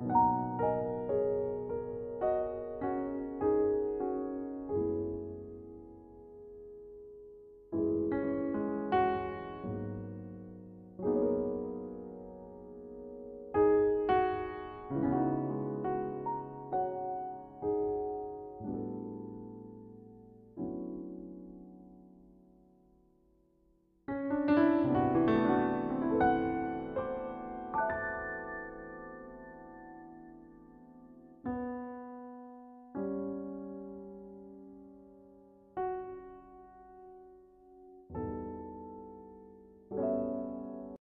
you.